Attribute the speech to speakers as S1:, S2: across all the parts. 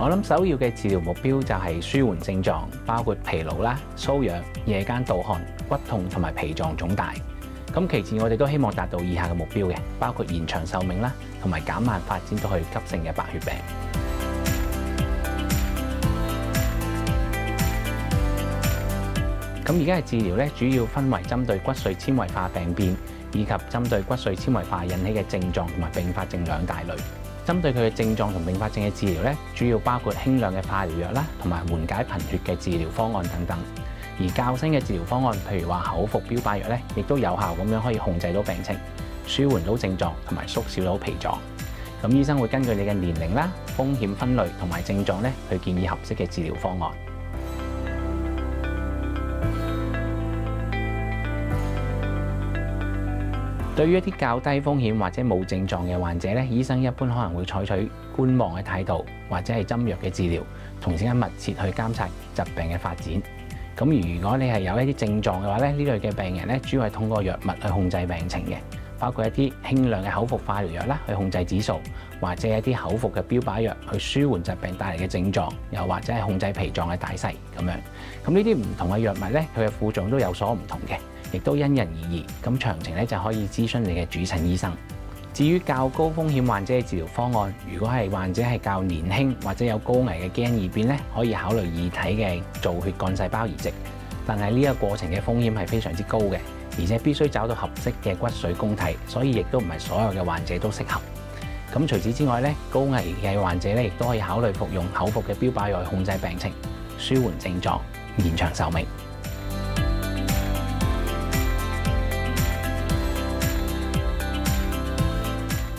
S1: 我諗首要嘅治療目標就係舒緩症狀，包括疲勞啦、瘙痒、夜間盜汗、骨痛同埋脾臟腫大。咁其次，我哋都希望達到以下嘅目標嘅，包括延長壽命啦，同埋減慢發展到去急性嘅白血病。咁而家嘅治療咧，主要分為針對骨髓纖維化病變，以及針對骨髓纖維化引起嘅症狀同埋併發症兩大類。針對佢嘅症狀同併發症嘅治療咧，主要包括輕量嘅化療藥啦，同埋緩解貧血嘅治療方案等等。而較新嘅治療方案，譬如話口服標靶藥咧，亦都有效咁樣可以控制到病情，舒緩到症狀同埋縮小到脾臟。咁醫生會根據你嘅年齡啦、風險分類同埋症狀咧，去建議合適嘅治療方案。對於一啲較低風險或者冇症狀嘅患者咧，醫生一般可能會採取觀望嘅態度，或者係針藥嘅治療，同時間密切去監察疾病嘅發展。咁如果你係有一啲症狀嘅話咧，呢類嘅病人咧，主要係通過藥物去控制病情嘅，包括一啲輕量嘅口服化療藥啦，去控制指數，或者一啲口服嘅標靶藥去舒緩疾病帶嚟嘅症狀，又或者係控制脾臟嘅大細咁樣。咁呢啲唔同嘅藥物咧，佢嘅副作用都有所唔同嘅。亦都因人而異，咁詳情咧就可以諮詢你嘅主診醫生。至於較高風險患者嘅治療方案，如果係患者係較年輕或者有高危嘅基因異變咧，可以考慮異體嘅造血幹細胞移植。但係呢個過程嘅風險係非常之高嘅，而且必須找到合適嘅骨髓供體，所以亦都唔係所有嘅患者都適合。咁除此之外咧，高危嘅患者咧亦都可以考慮服用口服嘅標靶藥控制病情、舒緩症狀、延長壽命。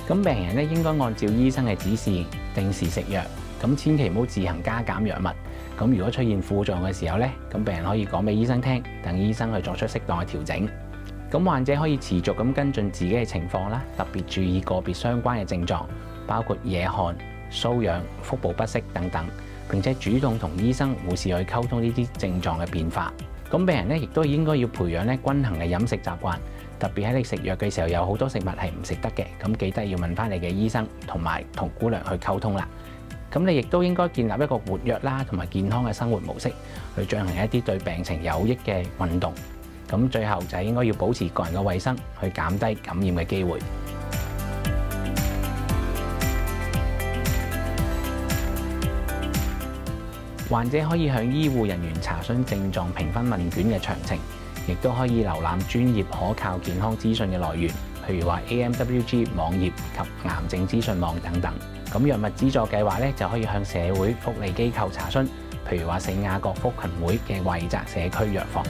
S1: 咁病人咧應該按照醫生嘅指示定時食藥，咁千祈唔好自行加減藥物。咁如果出現副作用嘅時候咧，咁病人可以講俾醫生聽，等醫生去作出適當嘅調整。咁患者可以持續咁跟進自己嘅情況啦，特別注意個別相關嘅症狀，包括夜汗、瘙癢、腹部不適等等，並且主動同醫生、護士去溝通呢啲症狀嘅變化。咁病人咧亦都應該要培養咧均衡嘅飲食習慣。特別喺你食藥嘅時候，有好多食物係唔食得嘅，咁記得要問翻你嘅醫生同埋同姑娘去溝通啦。咁你亦都應該建立一個活躍啦同埋健康嘅生活模式，去進行一啲對病情有益嘅運動。咁最後就係應該要保持個人嘅衛生，去減低感染嘅機會。患者可以向醫護人員查詢症狀評分問卷嘅詳情。亦都可以瀏覽專業可靠健康資訊嘅來源，譬如話 AMWG 網頁及癌症資訊網等等。咁藥物資助計劃咧就可以向社會福利機構查詢，譬如話聖雅各福群會嘅惠澤社區藥房。